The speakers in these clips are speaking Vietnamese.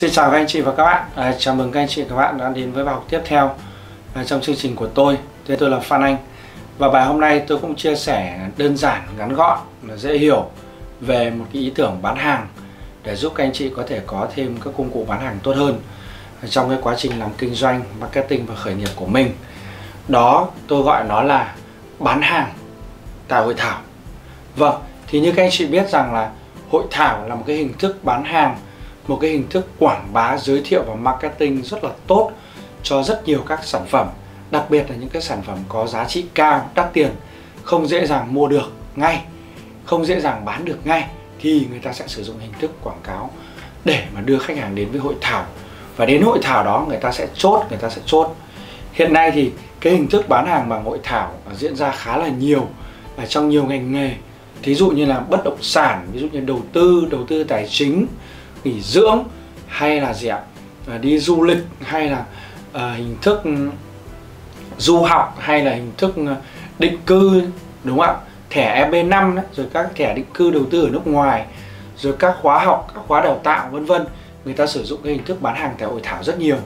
Xin chào các anh chị và các bạn, à, chào mừng các anh chị và các bạn đã đến với bài học tiếp theo à, trong chương trình của tôi. Thế tôi là Phan Anh và bài hôm nay tôi cũng chia sẻ đơn giản, ngắn gọn, dễ hiểu về một cái ý tưởng bán hàng để giúp các anh chị có thể có thêm các công cụ bán hàng tốt hơn à, trong cái quá trình làm kinh doanh, marketing và khởi nghiệp của mình. Đó tôi gọi nó là bán hàng tại hội thảo. Vâng, thì như các anh chị biết rằng là hội thảo là một cái hình thức bán hàng một cái hình thức quảng bá, giới thiệu và marketing rất là tốt cho rất nhiều các sản phẩm. Đặc biệt là những cái sản phẩm có giá trị cao, đắt tiền, không dễ dàng mua được ngay, không dễ dàng bán được ngay thì người ta sẽ sử dụng hình thức quảng cáo để mà đưa khách hàng đến với hội thảo. Và đến hội thảo đó, người ta sẽ chốt, người ta sẽ chốt. Hiện nay thì cái hình thức bán hàng bằng hội thảo diễn ra khá là nhiều ở trong nhiều ngành nghề. Thí dụ như là bất động sản, ví dụ như đầu tư đầu tư tài chính nghỉ dưỡng hay là gì ạ? À, đi du lịch hay là à, hình thức ừ, du học hay là hình thức ừ, định cư đúng không ạ? Thẻ EB5 rồi các thẻ định cư đầu tư ở nước ngoài rồi các khóa học các khóa đào tạo vân vân. Người ta sử dụng cái hình thức bán hàng thẻ hội thảo rất nhiều.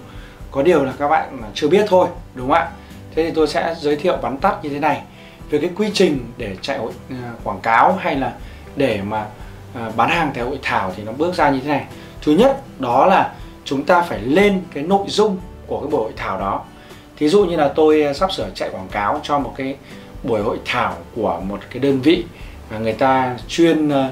Có điều là các bạn chưa biết thôi đúng không ạ? Thế thì tôi sẽ giới thiệu vắn tắt như thế này. Về cái quy trình để chạy hội ừ, quảng cáo hay là để mà À, bán hàng theo hội thảo thì nó bước ra như thế này. Thứ nhất, đó là chúng ta phải lên cái nội dung của cái buổi hội thảo đó. Thí dụ như là tôi à, sắp sửa chạy quảng cáo cho một cái buổi hội thảo của một cái đơn vị mà người ta chuyên à,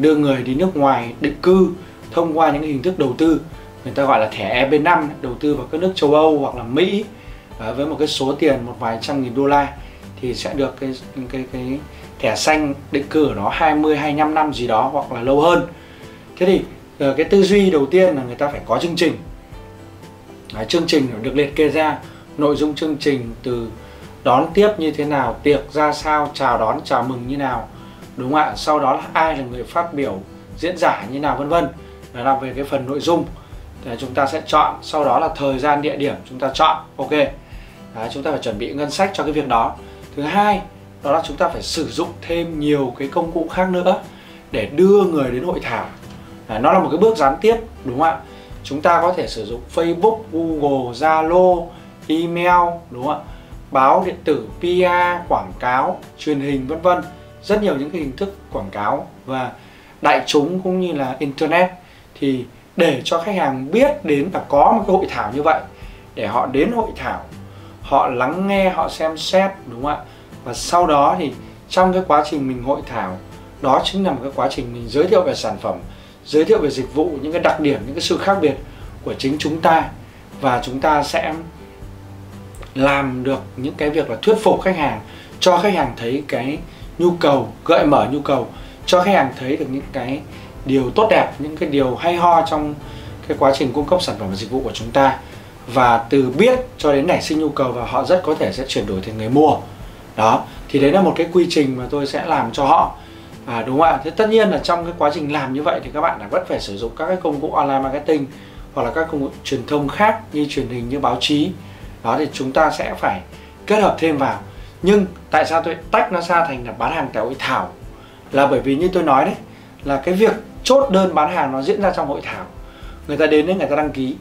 đưa người đi nước ngoài định cư thông qua những hình thức đầu tư, người ta gọi là thẻ EB5 đầu tư vào các nước châu Âu hoặc là Mỹ với một cái số tiền một vài trăm nghìn đô la thì sẽ được cái cái cái thẻ xanh định cư ở nó 20 25 năm gì đó hoặc là lâu hơn. Thế thì ờ, cái tư duy đầu tiên là người ta phải có chương trình. Đấy, chương trình được liệt kê ra nội dung chương trình từ đón tiếp như thế nào tiệc ra sao chào đón chào mừng như nào đúng không ạ? Sau đó là ai là người phát biểu diễn giải như nào vân vân. Đó là về cái phần nội dung. Thì chúng ta sẽ chọn sau đó là thời gian địa điểm chúng ta chọn. Ok. Đấy, chúng ta phải chuẩn bị ngân sách cho cái việc đó thứ hai đó là chúng ta phải sử dụng thêm nhiều cái công cụ khác nữa để đưa người đến hội thảo. À, nó là một cái bước gián tiếp đúng không ạ? Chúng ta có thể sử dụng Facebook, Google, Zalo, email đúng không ạ? Báo điện tử, PR, quảng cáo, truyền hình vân vân. Rất nhiều những cái hình thức quảng cáo và đại chúng cũng như là internet. Thì để cho khách hàng biết đến và có một cái hội thảo như vậy để họ đến hội thảo họ lắng nghe, họ xem xét, đúng không ạ? Và sau đó thì trong cái quá trình mình hội thảo, đó chính là một cái quá trình mình giới thiệu về sản phẩm, giới thiệu về dịch vụ, những cái đặc điểm, những cái sự khác biệt của chính chúng ta. Và chúng ta sẽ làm được những cái việc là thuyết phục khách hàng, cho khách hàng thấy cái nhu cầu, gợi mở nhu cầu, cho khách hàng thấy được những cái điều tốt đẹp, những cái điều hay ho trong cái quá trình cung cấp sản phẩm và dịch vụ của chúng ta và từ biết cho đến nảy sinh nhu cầu và họ rất có thể sẽ chuyển đổi thành người mua. Đó thì đấy là một cái quy trình mà tôi sẽ làm cho họ. À, đúng không ạ? Thế tất nhiên là trong cái quá trình làm như vậy thì các bạn vẫn phải sử dụng các cái công cụ online marketing hoặc là các công cụ truyền thông khác như truyền hình như báo chí. Đó thì chúng ta sẽ phải kết hợp thêm vào. Nhưng tại sao tôi tách nó ra thành là bán hàng tại hội thảo? Là bởi vì như tôi nói đấy là cái việc chốt đơn bán hàng nó diễn ra trong hội thảo. Người ta đến đấy người ta đăng ký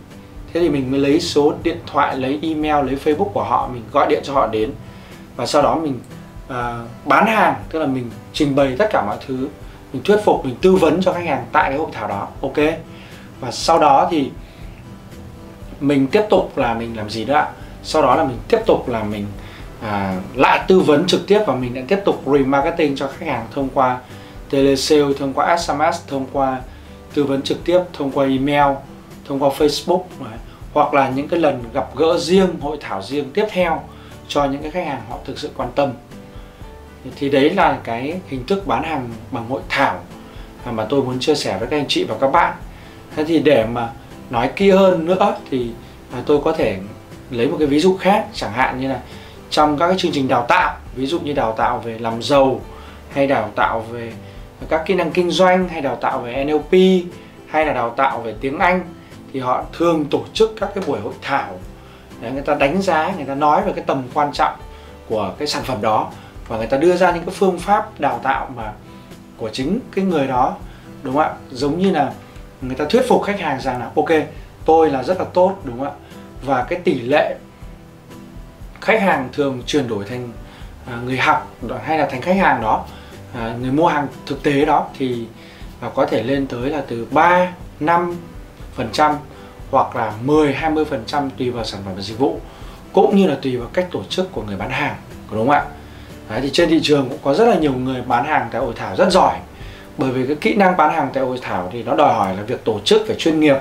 thế thì mình mới lấy số điện thoại lấy email lấy facebook của họ mình gọi điện cho họ đến. Và sau đó mình à, bán hàng tức là mình trình bày tất cả mọi thứ. Mình thuyết phục mình tư vấn cho khách hàng tại cái hội thảo đó ok? Và sau đó thì mình tiếp tục là mình làm gì nữa ạ? Sau đó là mình tiếp tục là mình à, lại tư vấn trực tiếp và mình lại tiếp tục remarketing cho khách hàng thông qua telesale thông qua sms thông qua tư vấn trực tiếp thông qua email thông qua facebook hoặc là những cái lần gặp gỡ riêng, hội thảo riêng tiếp theo cho những cái khách hàng họ thực sự quan tâm. Thì đấy là cái hình thức bán hàng bằng hội thảo mà tôi muốn chia sẻ với các anh chị và các bạn. Thế thì để mà nói kia hơn nữa thì à, tôi có thể lấy một cái ví dụ khác, chẳng hạn như là trong các cái chương trình đào tạo, ví dụ như đào tạo về làm giàu, hay đào tạo về các kỹ năng kinh doanh, hay đào tạo về NLP hay là đào tạo về tiếng Anh thì họ thường tổ chức các cái buổi hội thảo. Đấy, người ta đánh giá người ta nói về cái tầm quan trọng của cái sản phẩm đó và người ta đưa ra những cái phương pháp đào tạo mà của chính cái người đó đúng không ạ? Giống như là người ta thuyết phục khách hàng rằng là ok tôi là rất là tốt đúng không ạ? Và cái tỷ lệ khách hàng thường chuyển đổi thành à, người học hay là thành khách hàng đó à, người mua hàng thực tế đó thì à, có thể lên tới là từ 3 5 hoặc là 10 20 phần trăm tùy vào sản phẩm và dịch vụ cũng như là tùy vào cách tổ chức của người bán hàng có đúng không ạ? Đấy, thì trên thị trường cũng có rất là nhiều người bán hàng tại hội thảo rất giỏi. Bởi vì cái kỹ năng bán hàng tại hội thảo thì nó đòi hỏi là việc tổ chức phải chuyên nghiệp.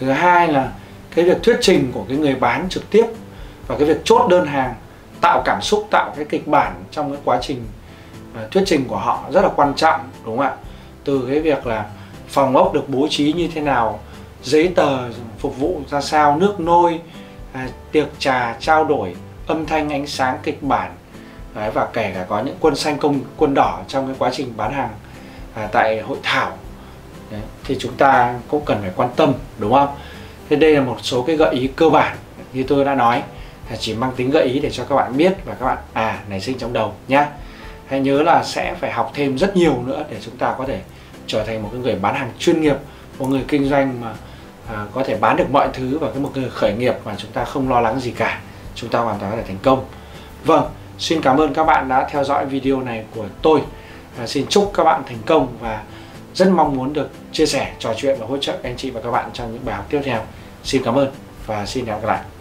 Thứ hai là cái việc thuyết trình của cái người bán trực tiếp và cái việc chốt đơn hàng tạo cảm xúc tạo cái kịch bản trong cái quá trình à, thuyết trình của họ rất là quan trọng đúng không ạ? Từ cái việc là phòng ốc được bố trí như thế nào giấy tờ phục vụ ra sao nước nôi à, tiệc trà trao đổi âm thanh ánh sáng kịch bản Đấy, và kể cả có những quân xanh công quân đỏ trong cái quá trình bán hàng à, tại hội thảo. Đấy, thì chúng ta cũng cần phải quan tâm đúng không? Thế đây là một số cái gợi ý cơ bản như tôi đã nói là chỉ mang tính gợi ý để cho các bạn biết và các bạn à nảy sinh trong đầu nhá. Hãy nhớ là sẽ phải học thêm rất nhiều nữa để chúng ta có thể trở thành một cái người bán hàng chuyên nghiệp một người kinh doanh mà à, có thể bán được mọi thứ và cái một người khởi nghiệp mà chúng ta không lo lắng gì cả chúng ta hoàn toàn có thể thành công. Vâng xin cảm ơn các bạn đã theo dõi video này của tôi. À, xin chúc các bạn thành công và rất mong muốn được chia sẻ trò chuyện và hỗ trợ anh chị và các bạn trong những bài học tiếp theo. Xin cảm ơn và xin hẹn gặp lại.